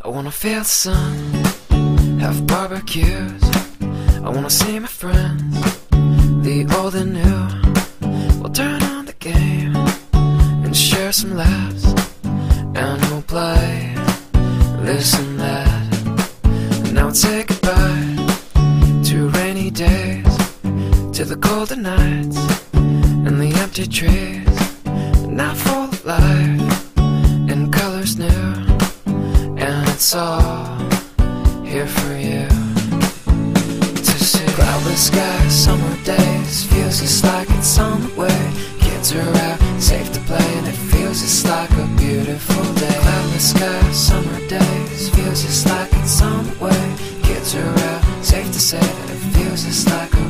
I wanna feel the sun, have barbecues. I wanna see my friends, the old and new. We'll turn on the game and share some laughs. And we'll play and that. And now we'll say goodbye to rainy days, to the golden nights and the empty trees. Now full of life it's all here for you to see. Cloudless sky, summer days, feels just like it's somewhere. Kids are out, safe to play, and it feels just like a beautiful day. Cloudless sky, summer days, feels just like it's somewhere. Kids are out, safe to say that it feels just like a